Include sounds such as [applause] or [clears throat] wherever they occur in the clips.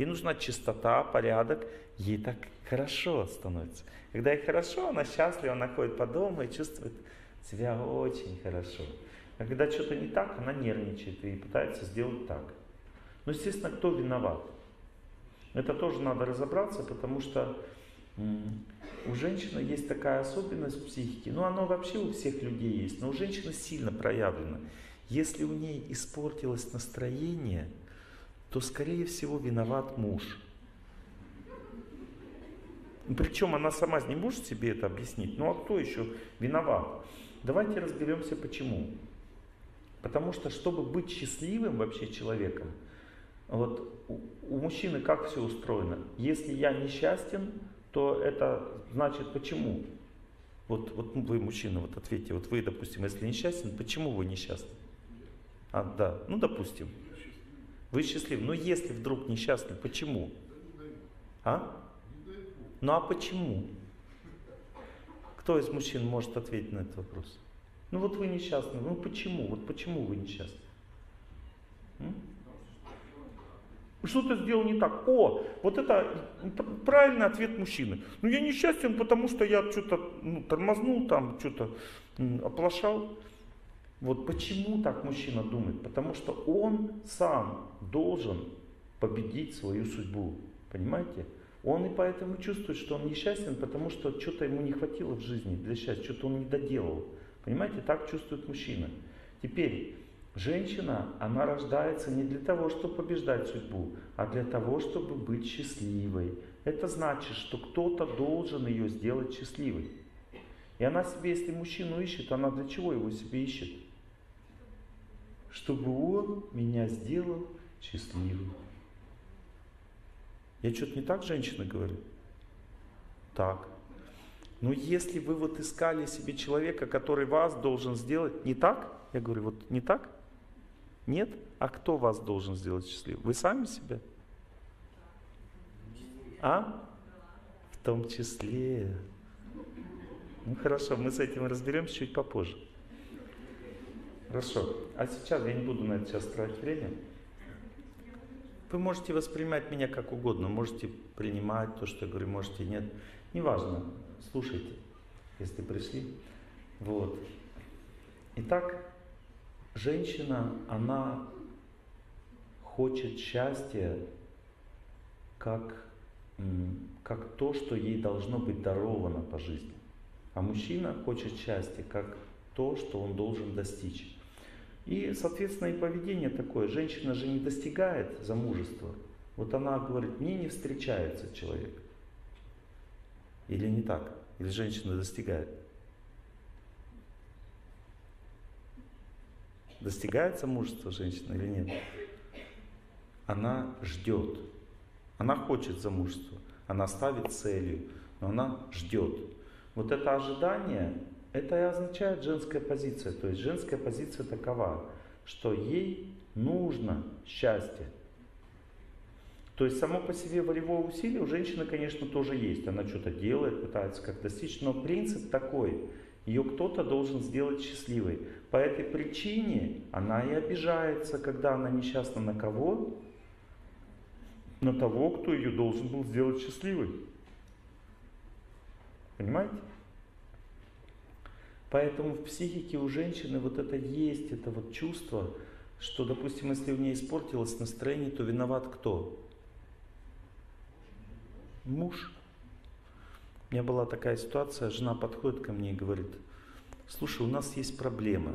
Ей нужна чистота, порядок, ей так хорошо становится. Когда ей хорошо, она счастлива, она ходит по дому и чувствует себя очень хорошо. А когда что-то не так, она нервничает и пытается сделать так. Но, естественно, кто виноват? Это тоже надо разобраться, потому что у женщины есть такая особенность психики, ну оно вообще у всех людей есть, но у женщины сильно проявлено. Если у ней испортилось настроение, то скорее всего виноват муж. Причем она сама не может себе это объяснить. Ну а кто еще виноват? Давайте разберемся почему. Потому что, чтобы быть счастливым вообще человеком, вот у, у мужчины как все устроено? Если я несчастен, то это значит почему? Вот, вот вы, мужчина, вот ответьте, вот вы, допустим, если несчастен, почему вы несчастны? А, да, ну допустим. Вы счастливы. Но если вдруг несчастны, почему? А? Ну а почему? Кто из мужчин может ответить на этот вопрос? Ну вот вы несчастны. Ну почему? Вот почему вы несчастны? М? Что-то сделал не так. О, вот это правильный ответ мужчины. Ну я несчастен, потому что я что-то ну, тормознул там, что-то оплошал. Вот почему так мужчина думает? Потому что он сам должен победить свою судьбу. Понимаете? Он и поэтому чувствует, что он несчастен, потому что что-то ему не хватило в жизни для счастья, что-то он не доделал. Понимаете, так чувствует мужчина. Теперь, женщина, она рождается не для того, чтобы побеждать судьбу, а для того, чтобы быть счастливой. Это значит, что кто-то должен ее сделать счастливой. И она себе, если мужчину ищет, она для чего его себе ищет? Чтобы он меня сделал счастливым. Я что-то не так женщина говорю? Так. Но если вы вот искали себе человека, который вас должен сделать, не так? Я говорю, вот не так? Нет? А кто вас должен сделать счастливым? Вы сами себя? А? В том числе. Ну хорошо, мы с этим разберемся чуть попозже. Хорошо. А сейчас я не буду на это сейчас тратить время. Вы можете воспринимать меня как угодно, можете принимать то, что я говорю, можете нет. Неважно, слушайте, если пришли. Вот. Итак, женщина, она хочет счастья как, как то, что ей должно быть даровано по жизни. А мужчина хочет счастья как то, что он должен достичь. И, соответственно, и поведение такое. Женщина же не достигает замужества. Вот она говорит, мне не встречается человек. Или не так? Или женщина достигает? Достигает замужества женщина или нет? Она ждет. Она хочет замужества. Она ставит целью, но она ждет. Вот это ожидание, это и означает женская позиция. То есть женская позиция такова, что ей нужно счастье. То есть само по себе волевое усилие у женщины, конечно, тоже есть. Она что-то делает, пытается как достичь, но принцип такой. Ее кто-то должен сделать счастливой. По этой причине она и обижается, когда она несчастна на кого? На того, кто ее должен был сделать счастливой. Понимаете? Поэтому в психике у женщины вот это есть, это вот чувство, что, допустим, если у нее испортилось настроение, то виноват кто? Муж. У меня была такая ситуация, жена подходит ко мне и говорит, слушай, у нас есть проблема.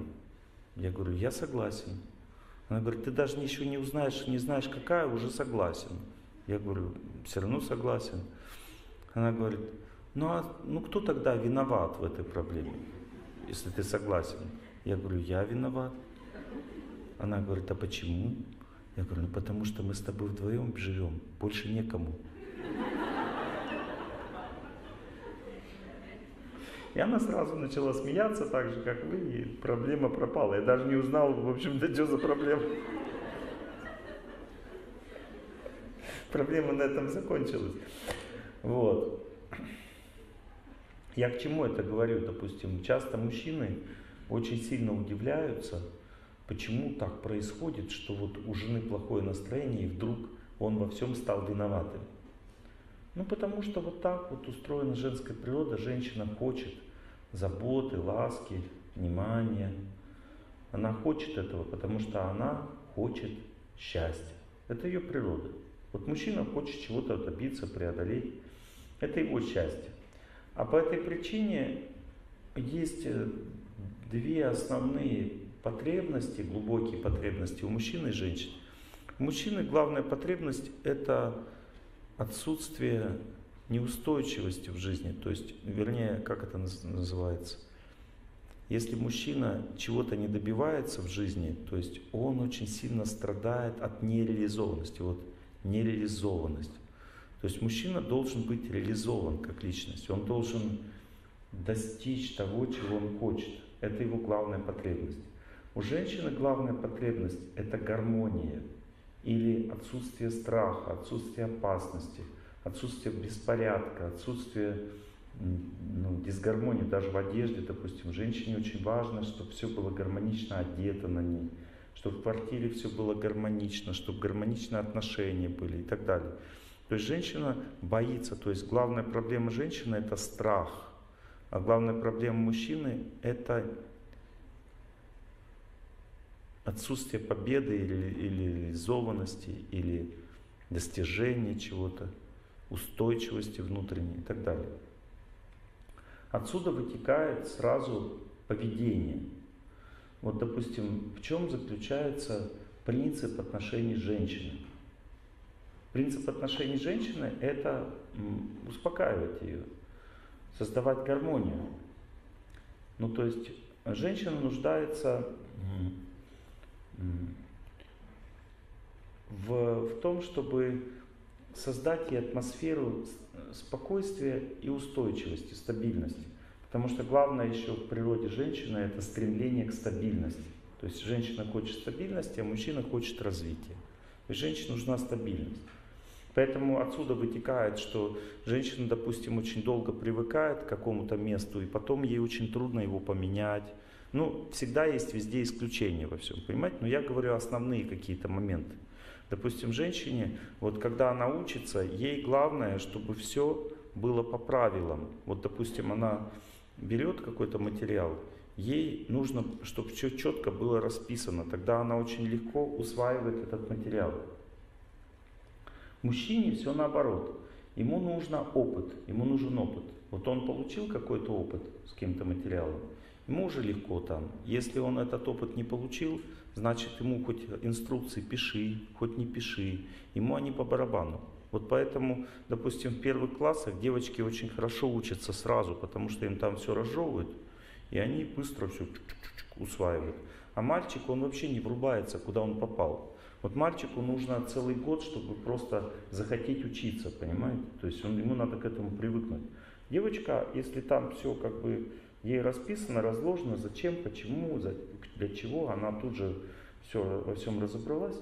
Я говорю, я согласен. Она говорит, ты даже еще не узнаешь, не знаешь какая, уже согласен. Я говорю, все равно согласен. Она говорит, ну а ну кто тогда виноват в этой проблеме? Если ты согласен. Я говорю, я виноват. Она говорит, а почему? Я говорю, ну потому что мы с тобой вдвоем живем, больше некому. И она сразу начала смеяться, так же, как вы, и проблема пропала. Я даже не узнал, в общем-то, что за проблема. Проблема на этом закончилась. Вот. Я к чему это говорю, допустим, часто мужчины очень сильно удивляются, почему так происходит, что вот у жены плохое настроение и вдруг он во всем стал виноватым? Ну, потому что вот так вот устроена женская природа. Женщина хочет заботы, ласки, внимания. Она хочет этого, потому что она хочет счастья. Это ее природа. Вот мужчина хочет чего-то добиться, преодолеть. Это его счастье. А по этой причине есть э, две основные потребности, глубокие потребности у мужчины и женщин. У мужчины главная потребность это отсутствие неустойчивости в жизни. То есть, вернее, как это называется? Если мужчина чего-то не добивается в жизни, то есть он очень сильно страдает от нереализованности. Вот нереализованность. То есть мужчина должен быть реализован как личность. Он должен достичь того, чего он хочет. Это его главная потребность. У женщины главная потребность – это гармония или отсутствие страха, отсутствие опасности, отсутствие беспорядка, отсутствие ну, дисгармонии даже в одежде, допустим. Женщине очень важно, чтобы все было гармонично одето на ней, чтобы в квартире все было гармонично, чтобы гармоничные отношения были и так далее. То есть женщина боится, то есть главная проблема женщины это страх, а главная проблема мужчины это отсутствие победы или, или реализованности, или достижения чего-то, устойчивости внутренней и так далее. Отсюда вытекает сразу поведение. Вот, допустим, в чем заключается принцип отношений женщины? Принцип отношений женщины – это успокаивать ее, создавать гармонию. Ну, то есть женщина нуждается в, в том, чтобы создать ей атмосферу спокойствия и устойчивости, стабильности. Потому что главное еще в природе женщины это стремление к стабильности. То есть женщина хочет стабильности, а мужчина хочет развития. Есть женщине нужна стабильность. Поэтому отсюда вытекает, что женщина, допустим, очень долго привыкает к какому-то месту, и потом ей очень трудно его поменять. Ну, всегда есть везде исключения во всем, понимаете? Но я говорю основные какие-то моменты. Допустим, женщине, вот когда она учится, ей главное, чтобы все было по правилам. Вот, допустим, она берет какой-то материал, ей нужно, чтобы все четко было расписано. Тогда она очень легко усваивает этот материал. Мужчине все наоборот. Ему нужно опыт, ему нужен опыт. Вот он получил какой-то опыт с каким-то материалом, ему уже легко там. Если он этот опыт не получил, значит ему хоть инструкции пиши, хоть не пиши, ему они по барабану. Вот поэтому, допустим, в первых классах девочки очень хорошо учатся сразу, потому что им там все разжевывают, и они быстро все усваивают. А мальчик, он вообще не врубается, куда он попал. Вот мальчику нужно целый год, чтобы просто захотеть учиться, понимаете? То есть он, ему надо к этому привыкнуть. Девочка, если там все как бы ей расписано, разложено, зачем, почему, для чего, она тут же все, во всем разобралась.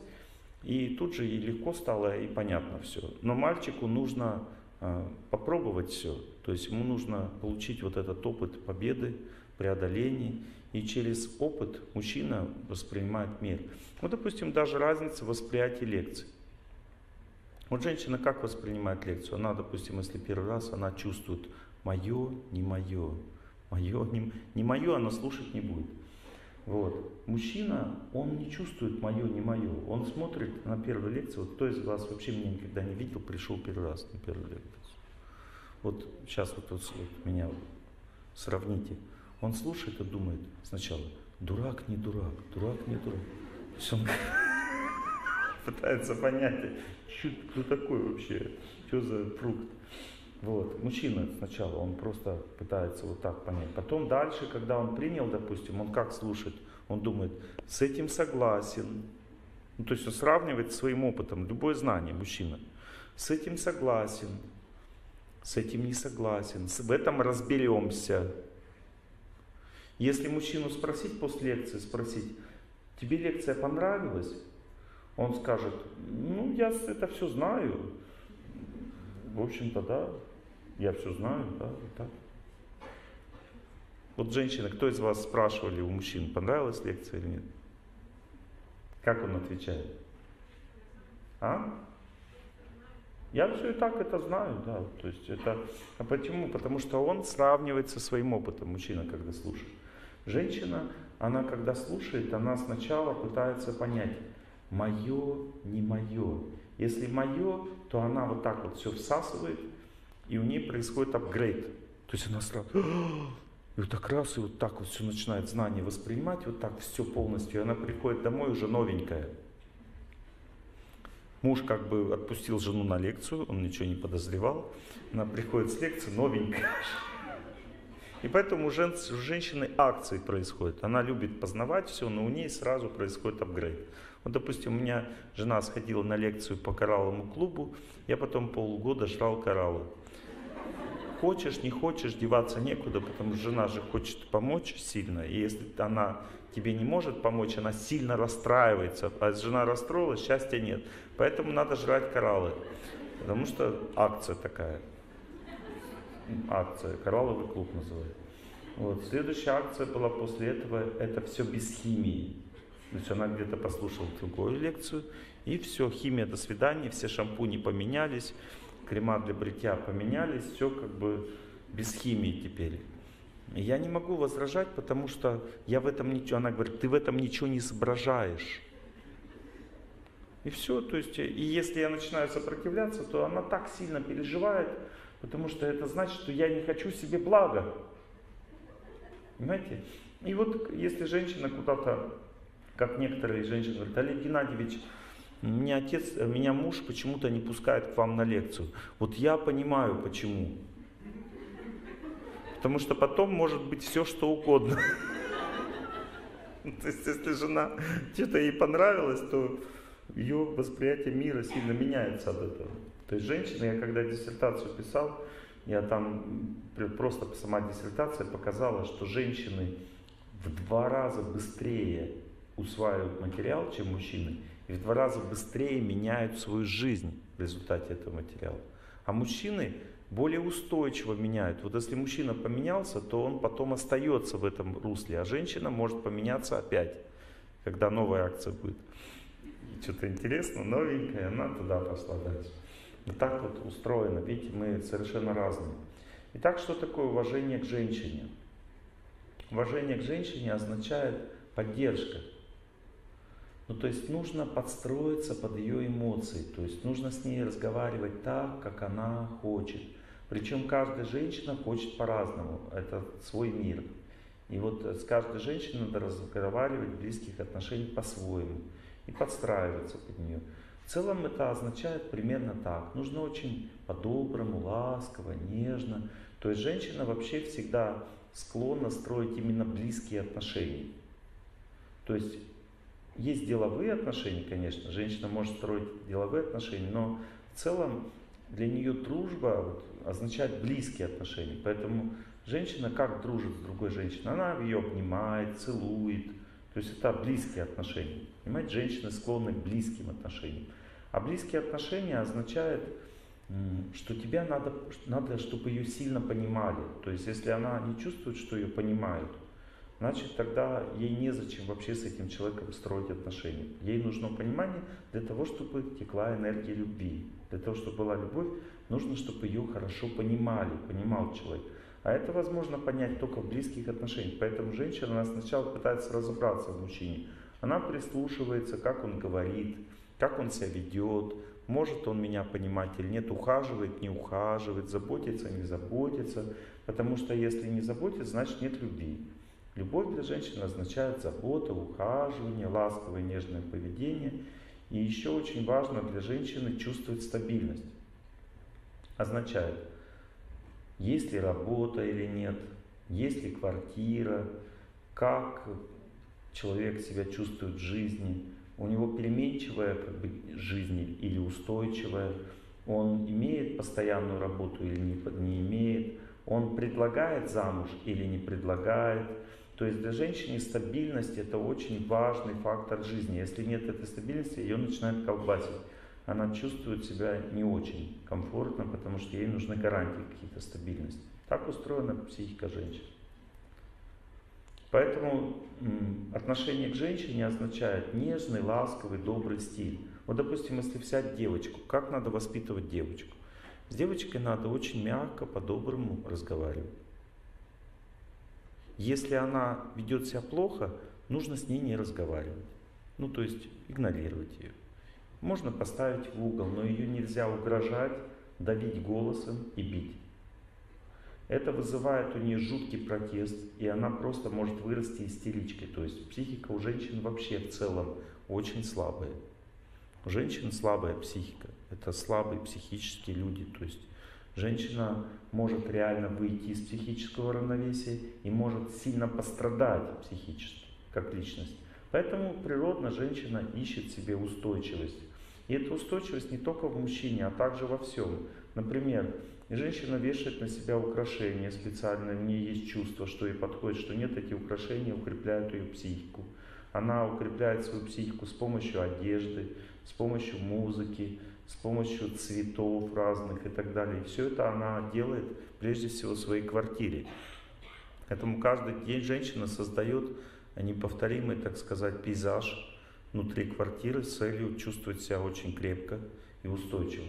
И тут же ей легко стало и понятно все. Но мальчику нужно э, попробовать все. То есть ему нужно получить вот этот опыт победы, преодоления. И через опыт мужчина воспринимает мир. Вот, допустим, даже разница восприятия лекций. Вот женщина как воспринимает лекцию? Она, допустим, если первый раз, она чувствует мое, не мое. Мое, не, не мое, она слушать не будет. Вот. Мужчина, он не чувствует мое, не мое. Он смотрит на первую лекцию. Вот кто из вас вообще меня никогда не видел, пришел первый раз на первую лекцию. Вот сейчас вот, вот, вот меня сравните. Он слушает и думает сначала, дурак, не дурак, дурак, не дурак. То есть он [laughs] пытается понять, что, кто такой вообще, что за фрукт. Вот. Мужчина сначала, он просто пытается вот так понять. Потом дальше, когда он принял, допустим, он как слушает? Он думает, с этим согласен. Ну, то есть он сравнивает своим опытом любое знание, мужчина. С этим согласен, с этим не согласен, в этом разберемся. Если мужчину спросить после лекции, спросить, тебе лекция понравилась? Он скажет, ну я это все знаю. В общем-то, да, я все знаю, да, вот так. Вот женщина, кто из вас спрашивали у мужчин, понравилась лекция или нет? Как он отвечает? А? Я все и так это знаю, да. То есть это, а почему? Потому что он сравнивает со своим опытом, мужчина, когда слушает. Женщина, она когда слушает, она сначала пытается понять, мое, не мое. Если мое, то она вот так вот все всасывает, и у нее происходит апгрейд. То есть она сразу, и вот так раз, и вот так вот все начинает знание воспринимать, вот так все полностью. И она приходит домой уже новенькая. Муж как бы отпустил жену на лекцию, он ничего не подозревал. Она приходит с лекции новенькая. И поэтому у, жен, у женщины акции происходят. Она любит познавать все, но у ней сразу происходит апгрейд. Вот, допустим, у меня жена сходила на лекцию по коралловому клубу, я потом полгода жрал кораллы. Хочешь, не хочешь, деваться некуда, потому что жена же хочет помочь сильно. И если она тебе не может помочь, она сильно расстраивается. А жена расстроилась, счастья нет. Поэтому надо жрать кораллы. Потому что акция такая. Акция. Коралловый клуб называется. Вот. Следующая акция была после этого, это все без химии. То есть она где-то послушала другую лекцию, и все, химия, до свидания, все шампуни поменялись, крема для бритья поменялись, все как бы без химии теперь. Я не могу возражать, потому что я в этом ничего, она говорит, ты в этом ничего не соображаешь. И все, то есть, и если я начинаю сопротивляться, то она так сильно переживает, потому что это значит, что я не хочу себе блага. Понимаете? И вот если женщина куда-то, как некоторые женщины говорят, Олег Геннадьевич, меня отец, меня муж почему-то не пускает к вам на лекцию. Вот я понимаю почему. Потому что потом может быть все, что угодно. [laughs] То есть, если жена что-то ей понравилось, то ее восприятие мира сильно меняется от этого. То есть женщина, я когда диссертацию писал, я там просто сама диссертация показала, что женщины в два раза быстрее усваивают материал, чем мужчины, и в два раза быстрее меняют свою жизнь в результате этого материала. А мужчины более устойчиво меняют. Вот если мужчина поменялся, то он потом остается в этом русле, а женщина может поменяться опять, когда новая акция будет. Что-то интересно, новенькое, она туда пошла дальше. Вот так вот устроено. Видите, мы совершенно разные. Итак, что такое уважение к женщине? Уважение к женщине означает поддержка. Ну, то есть нужно подстроиться под ее эмоции, то есть нужно с ней разговаривать так, как она хочет. Причем каждая женщина хочет по-разному, это свой мир. И вот с каждой женщиной надо разговаривать в близких отношениях по-своему и подстраиваться под нее. В целом это означает примерно так. Нужно очень по-доброму, ласково, нежно. То есть женщина вообще всегда склонна строить именно близкие отношения. То есть есть деловые отношения, конечно, женщина может строить деловые отношения, но в целом для нее дружба вот, означает близкие отношения. Поэтому женщина как дружит с другой женщиной? Она ее обнимает, целует. То есть это близкие отношения. Понимаете, женщины склонны к близким отношениям. А близкие отношения означает, что тебя надо, надо, чтобы ее сильно понимали. То есть если она не чувствует, что ее понимают, значит тогда ей незачем вообще с этим человеком строить отношения. Ей нужно понимание для того, чтобы текла энергия любви. Для того, чтобы была любовь, нужно, чтобы ее хорошо понимали, понимал человек. А это возможно понять только в близких отношениях. Поэтому женщина она сначала пытается разобраться в мужчине. Она прислушивается, как он говорит, как он себя ведет, может он меня понимать или нет, ухаживает, не ухаживает, заботится, не заботится. Потому что если не заботится, значит нет любви. Любовь для женщины означает заботу, ухаживание, ласковое, нежное поведение. И еще очень важно для женщины чувствовать стабильность. Означает, есть ли работа или нет, есть ли квартира, как человек себя чувствует в жизни, у него переменчивая как бы, жизнь или устойчивая, он имеет постоянную работу или не, не имеет, он предлагает замуж или не предлагает. То есть для женщины стабильность это очень важный фактор жизни. Если нет этой стабильности, ее начинает колбасить. Она чувствует себя не очень комфортно, потому что ей нужны гарантии какие-то стабильности. Так устроена психика женщин. Поэтому отношение к женщине означает нежный, ласковый, добрый стиль. Вот, допустим, если взять девочку, как надо воспитывать девочку? С девочкой надо очень мягко, по-доброму разговаривать. Если она ведет себя плохо, нужно с ней не разговаривать. Ну, то есть игнорировать ее. Можно поставить в угол, но ее нельзя угрожать, давить голосом и бить. Это вызывает у нее жуткий протест, и она просто может вырасти истеричкой. То есть психика у женщин вообще в целом очень слабая. У женщин слабая психика. Это слабые психические люди. То есть женщина может реально выйти из психического равновесия и может сильно пострадать психически, как личность. Поэтому природно женщина ищет себе устойчивость. И эта устойчивость не только в мужчине, а также во всем. Например, женщина вешает на себя украшения специально, у нее есть чувство, что ей подходит, что нет, эти украшения укрепляют ее психику. Она укрепляет свою психику с помощью одежды, с помощью музыки, с помощью цветов разных и так далее. И все это она делает прежде всего в своей квартире. Поэтому каждый день женщина создает неповторимый, так сказать, пейзаж внутри квартиры с целью чувствовать себя очень крепко и устойчиво.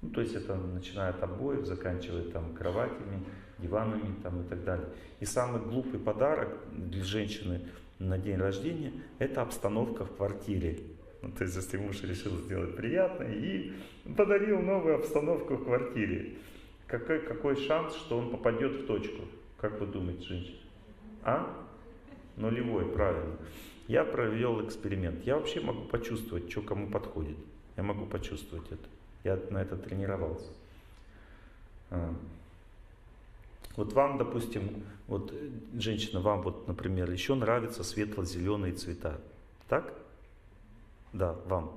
Ну, то есть это начиная от обоев, заканчивая там кроватями, диванами там, и так далее. И самый глупый подарок для женщины на день рождения – это обстановка в квартире. Ну, то есть, если муж решил сделать приятно и подарил новую обстановку в квартире, какой, какой шанс, что он попадет в точку? Как вы думаете, женщина? А? Нулевой, правильно. Я провел эксперимент. Я вообще могу почувствовать, что кому подходит. Я могу почувствовать это. Я на это тренировался. А. Вот вам, допустим, вот женщина, вам вот, например, еще нравятся светло-зеленые цвета. Так? Да, вам.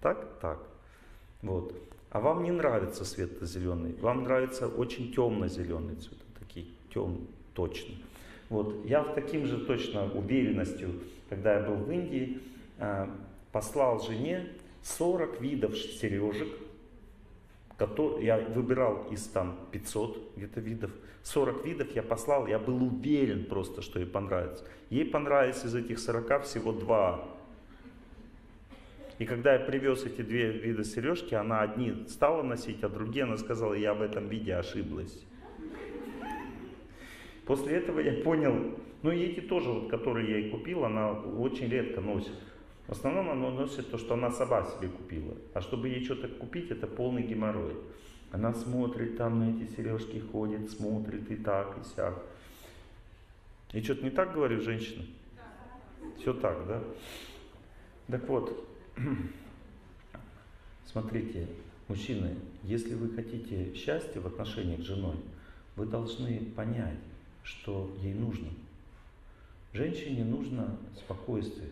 Так? Так. Вот. А вам не нравится светло-зеленый, вам нравится очень темно-зеленый цвет, такие темные, точно. Вот. Я в таким же точно уверенностью, когда я был в Индии, а, послал жене 40 видов сережек, который, я выбирал из там 500 где-то видов, 40 видов я послал, я был уверен просто, что ей понравится. Ей понравилось из этих 40 всего два и когда я привез эти две вида сережки, она одни стала носить, а другие она сказала, я в этом виде ошиблась. После этого я понял, ну и эти тоже, вот, которые я ей купил, она очень редко носит. В основном она носит то, что она сама себе купила. А чтобы ей что-то купить, это полный геморрой. Она смотрит там на эти сережки, ходит, смотрит и так, и сяк. И что-то не так говорю, женщина? Все так, да? Так вот, [clears throat] Смотрите, мужчины, если вы хотите счастья в отношениях с женой, вы должны понять, что ей нужно. Женщине нужно спокойствие,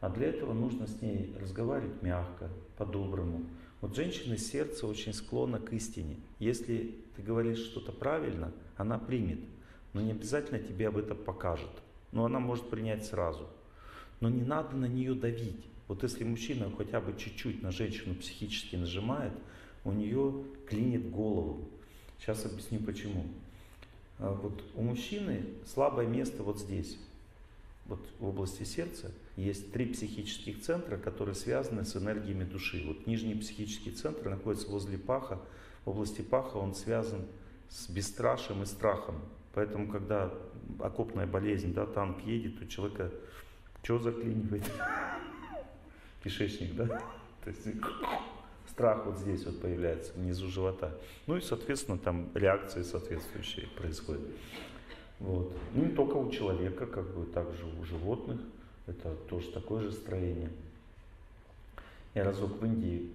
а для этого нужно с ней разговаривать мягко, по-доброму. Вот женщины сердце очень склонно к истине. Если ты говоришь что-то правильно, она примет, но не обязательно тебе об этом покажет. Но она может принять сразу. Но не надо на нее давить. Вот если мужчина хотя бы чуть-чуть на женщину психически нажимает, у нее клинит голову. Сейчас объясню почему. А вот у мужчины слабое место вот здесь, вот в области сердца, есть три психических центра, которые связаны с энергиями души. Вот нижний психический центр находится возле паха. В области паха он связан с бесстрашием и страхом. Поэтому, когда окопная болезнь, да, танк едет, у человека что заклинивает? [laughs] кишечник, да? То есть страх вот здесь вот появляется, внизу живота. Ну и, соответственно, там реакции соответствующие происходят. Вот. Ну не только у человека, как бы также у животных. Это тоже такое же строение. Я разок в Индии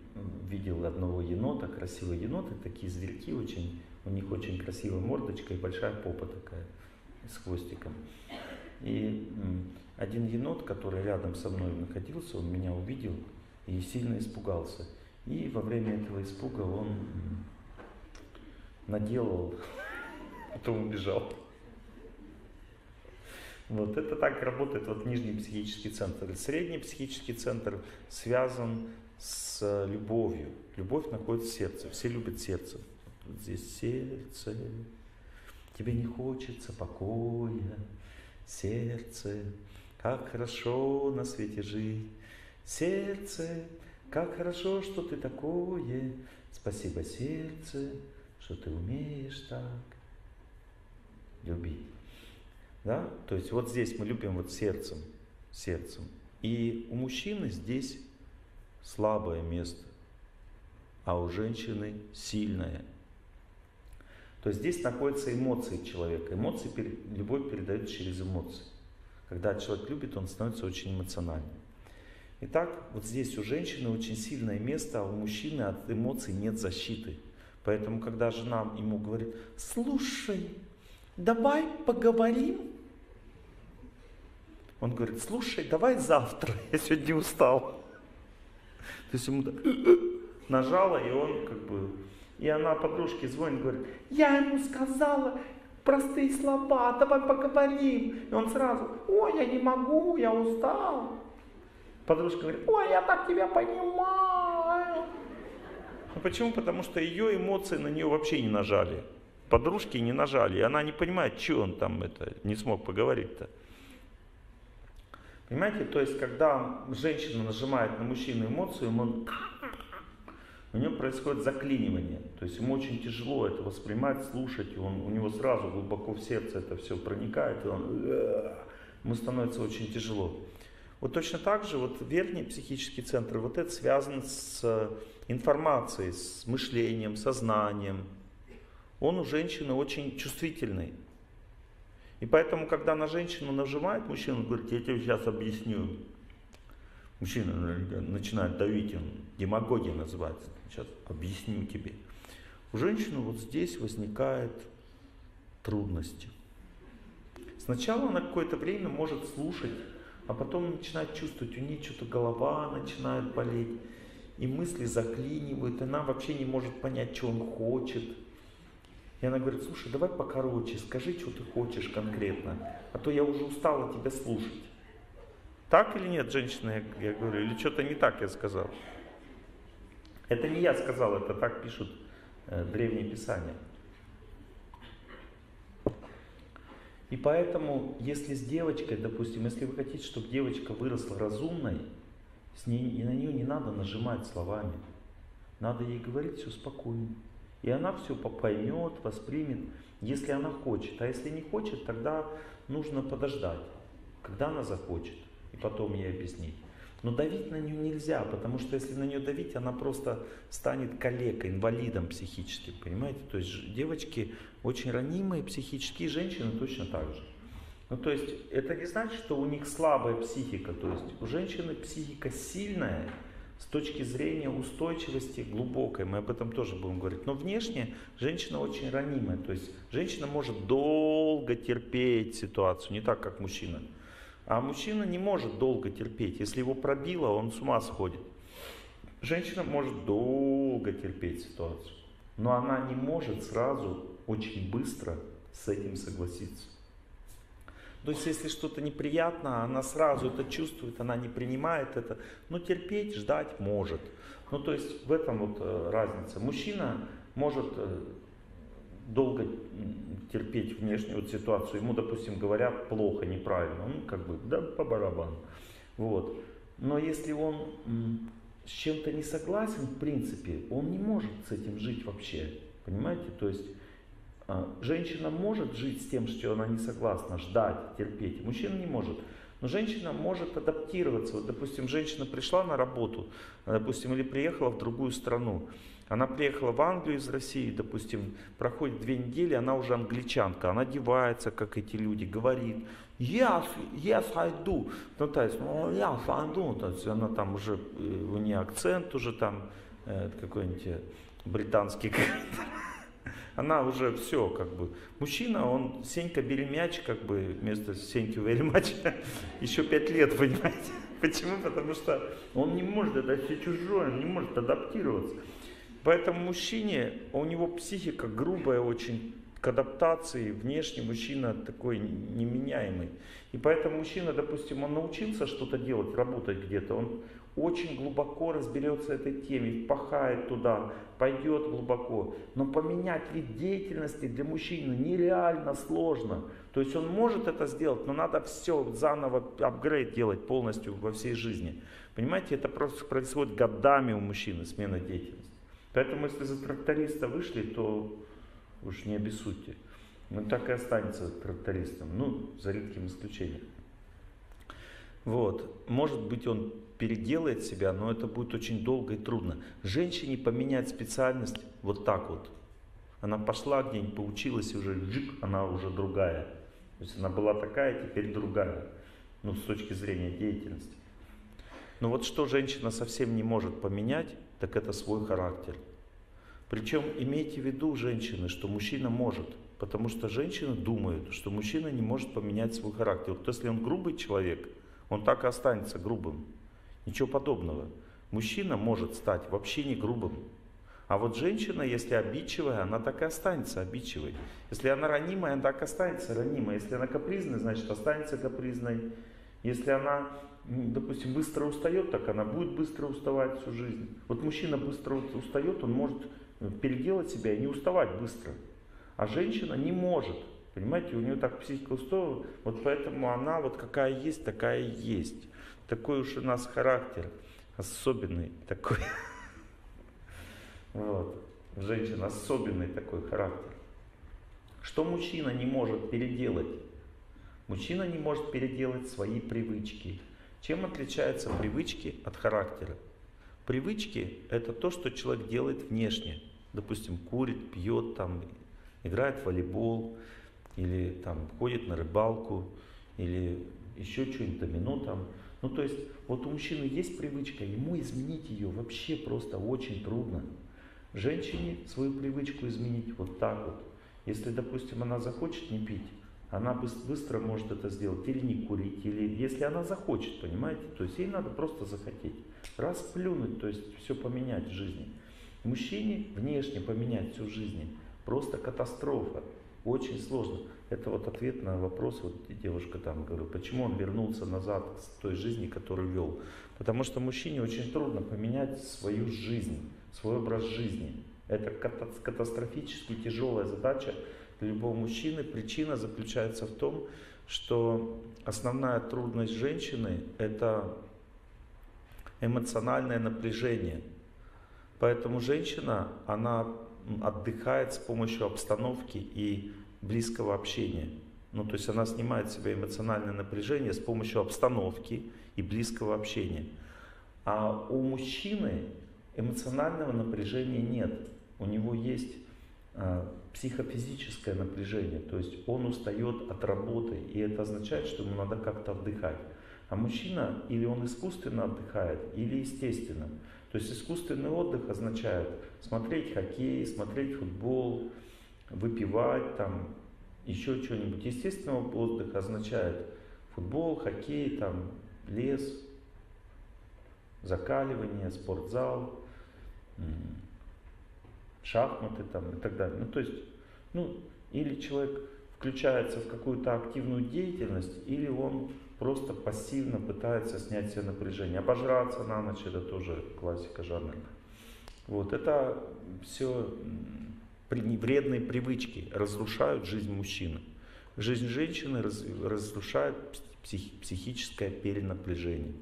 видел одного енота, красивые еноты, такие зверьки очень, у них очень красивая мордочка и большая попа такая с хвостиком. И один енот, который рядом со мной находился, он меня увидел и сильно испугался. И во время этого испуга он наделал, потом убежал. Вот это так работает вот нижний психический центр. Средний психический центр связан с любовью. Любовь находится в сердце. Все любят сердце. Вот здесь сердце. Тебе не хочется покоя, сердце. Как хорошо на свете жить, сердце, Как хорошо, что ты такое. Спасибо, сердце, что ты умеешь так любить. Да? То есть вот здесь мы любим вот сердцем, сердцем. И у мужчины здесь слабое место, а у женщины сильное. То есть здесь находятся эмоции человека. Эмоции, любовь передается через эмоции. Когда человек любит, он становится очень эмоциональным. Итак, вот здесь у женщины очень сильное место, а у мужчины от эмоций нет защиты. Поэтому, когда жена ему говорит, слушай, давай поговорим. Он говорит, слушай, давай завтра, [laughs] я сегодня устал. То есть ему [clears throat] нажала, и он как бы... И она подружке звонит, говорит, я ему сказала простые слова, давай поговорим. И он сразу, ой, я не могу, я устал. Подружка говорит, ой, я так тебя понимаю. Ну почему? Потому что ее эмоции на нее вообще не нажали. Подружки не нажали. И она не понимает, что он там это не смог поговорить-то. Понимаете, то есть, когда женщина нажимает на мужчину эмоцию, он, у него происходит заклинивание. То есть ему очень тяжело это воспринимать, слушать, он, у него сразу глубоко в сердце это все проникает, и он, ему становится очень тяжело. Вот точно так же вот верхний психический центр, вот это связано с информацией, с мышлением, сознанием. Он у женщины очень чувствительный. И поэтому, когда на женщину нажимает, мужчина говорит, я тебе сейчас объясню. Мужчина начинает давить, он демагогия называется. Сейчас объясню тебе. У женщины вот здесь возникает трудности. Сначала она какое-то время может слушать а потом начинает чувствовать, у нее что-то голова начинает болеть, и мысли заклинивают, она вообще не может понять, что он хочет. И она говорит, слушай, давай покороче, скажи, что ты хочешь конкретно, а то я уже устала тебя слушать. Так или нет, женщина, я, я говорю, или что-то не так я сказал? Это не я сказал, это так пишут э, древние писания. И поэтому, если с девочкой, допустим, если вы хотите, чтобы девочка выросла разумной, с ней, и на нее не надо нажимать словами. Надо ей говорить все спокойно. И она все поймет, воспримет, если она хочет. А если не хочет, тогда нужно подождать, когда она захочет, и потом ей объяснить. Но давить на нее нельзя, потому что если на нее давить, она просто станет калекой, инвалидом психическим, понимаете? То есть девочки очень ранимые психически, и женщины точно так же. Ну, то есть это не значит, что у них слабая психика. То есть у женщины психика сильная с точки зрения устойчивости глубокой. Мы об этом тоже будем говорить. Но внешне женщина очень ранимая. То есть женщина может долго терпеть ситуацию, не так, как мужчина. А мужчина не может долго терпеть. Если его пробило, он с ума сходит. Женщина может долго терпеть ситуацию, но она не может сразу, очень быстро с этим согласиться. То есть, если что-то неприятно, она сразу это чувствует, она не принимает это, но терпеть, ждать может. Ну, то есть, в этом вот э, разница. Мужчина может э, долго терпеть внешнюю вот ситуацию. Ему, допустим, говорят плохо, неправильно. Он как бы, да, по барабану. Вот. Но если он с чем-то не согласен, в принципе, он не может с этим жить вообще. Понимаете? То есть а, женщина может жить с тем, что она не согласна, ждать, терпеть. Мужчина не может. Но женщина может адаптироваться. Вот, допустим, женщина пришла на работу, допустим, или приехала в другую страну. Она приехала в Англию из России, допустим, проходит две недели, она уже англичанка, она одевается, как эти люди, говорит, yes, yes, I do. Ну, то есть, ну, yes, I do. То есть она там уже, э, у нее акцент уже там э, какой-нибудь э, британский. [laughs] Она уже все, как бы. Мужчина, он, Сенька бери мяч, как бы, вместо Сеньки much, [laughs] еще пять лет, понимаете? [laughs] Почему? Потому что он не может, это все чужое, он не может адаптироваться. Поэтому мужчине, у него психика грубая очень, к адаптации, внешне мужчина такой неменяемый. И поэтому мужчина, допустим, он научился что-то делать, работать где-то, он очень глубоко разберется этой теме, впахает туда, пойдет глубоко. Но поменять вид деятельности для мужчины нереально сложно. То есть он может это сделать, но надо все заново апгрейд делать полностью во всей жизни. Понимаете, это просто происходит годами у мужчины, смена деятельности. Поэтому если за тракториста вышли, то уж не обессудьте. Он так и останется трактористом, ну, за редким исключением. Вот. Может быть, он переделает себя, но это будет очень долго и трудно. Женщине поменять специальность вот так вот. Она пошла где-нибудь, поучилась уже, джик, она уже другая. То есть она была такая, теперь другая. Ну, с точки зрения деятельности. Но вот что женщина совсем не может поменять, так это свой характер. Причем имейте в виду, женщины, что мужчина может. Потому что женщины думают, что мужчина не может поменять свой характер. Вот если он грубый человек, он так и останется грубым. Ничего подобного. Мужчина может стать вообще не грубым. А вот женщина, если обидчивая, она так и останется обидчивой. Если она ранимая, она так и останется ранимой. Если она капризная, значит останется капризной. Если она, допустим, быстро устает, так она будет быстро уставать всю жизнь. Вот мужчина быстро устает, он может переделать себя и не уставать быстро. А женщина не может. Понимаете, у нее так психика устроена, вот поэтому она вот какая есть, такая есть. Такой уж у нас характер особенный такой. Вот. Женщина особенный такой характер. Что мужчина не может переделать? Мужчина не может переделать свои привычки. Чем отличаются привычки от характера? Привычки – это то, что человек делает внешне. Допустим, курит, пьет, там, играет в волейбол, или там ходит на рыбалку, или еще что-нибудь, домино там. Ну, то есть, вот у мужчины есть привычка, ему изменить ее вообще просто очень трудно. Женщине свою привычку изменить вот так вот. Если, допустим, она захочет не пить, она быстро может это сделать, или не курить, или если она захочет, понимаете, то есть ей надо просто захотеть. Раз плюнуть, то есть все поменять в жизни. Мужчине внешне поменять всю жизнь просто катастрофа. Очень сложно. Это вот ответ на вопрос, вот девушка там говорит, почему он вернулся назад к той жизни, которую вел. Потому что мужчине очень трудно поменять свою жизнь, свой образ жизни. Это катастрофически тяжелая задача любого мужчины. Причина заключается в том, что основная трудность женщины – это эмоциональное напряжение. Поэтому женщина, она отдыхает с помощью обстановки и близкого общения. Ну, то есть она снимает с себя эмоциональное напряжение с помощью обстановки и близкого общения. А у мужчины эмоционального напряжения нет. У него есть э, психофизическое напряжение, то есть он устает от работы, и это означает, что ему надо как-то отдыхать. А мужчина или он искусственно отдыхает, или естественно. То есть искусственный отдых означает смотреть хоккей, смотреть футбол, выпивать, там, еще что-нибудь. Естественного отдых означает футбол, хоккей, там, лес, закаливание, спортзал, шахматы там, и так далее. Ну, то есть, ну, или человек включается в какую-то активную деятельность, или он просто пассивно пытается снять себе напряжение. Обожраться на ночь, это тоже классика жанра. Вот, это все вредные привычки разрушают жизнь мужчины. Жизнь женщины разрушает психическое перенапряжение.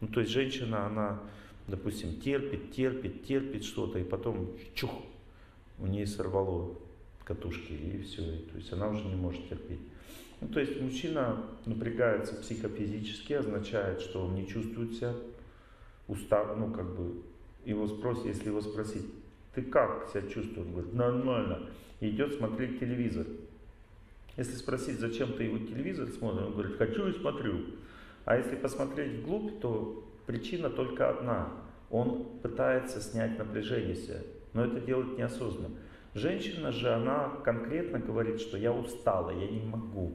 Ну, то есть женщина, она, допустим, терпит, терпит, терпит что-то, и потом чух, у нее сорвало катушки, и все. То есть она уже не может терпеть. Ну, то есть мужчина напрягается психофизически, означает, что он не чувствует себя устав, ну как бы, его спросят, если его спросить, ты как себя чувствуешь? Он говорит, нормально. И идет смотреть телевизор. Если спросить, зачем ты его телевизор смотришь, он говорит, хочу и смотрю. А если посмотреть вглубь, то причина только одна. Он пытается снять напряжение себя, но это делает неосознанно. Женщина же, она конкретно говорит, что я устала, я не могу.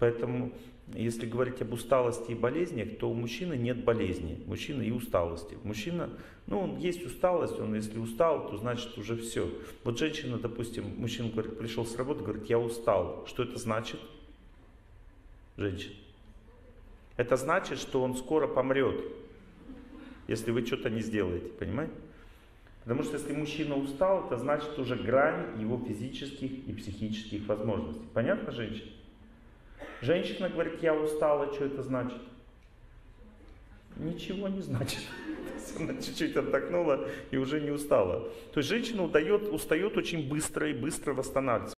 Поэтому, если говорить об усталости и болезнях, то у мужчины нет болезни, мужчины и усталости. Мужчина, ну, он есть усталость, он если устал, то значит уже все. Вот женщина, допустим, мужчина говорит, пришел с работы, говорит, я устал. Что это значит? Женщина. Это значит, что он скоро помрет. если вы что-то не сделаете, понимаете? Потому что если мужчина устал, это значит уже грань его физических и психических возможностей. Понятно, женщина? Женщина говорит, я устала, что это значит? Ничего не значит. [laughs] Она чуть-чуть отдохнула и уже не устала. То есть женщина устает, устает очень быстро и быстро восстанавливается.